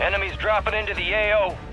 Enemies dropping into the AO.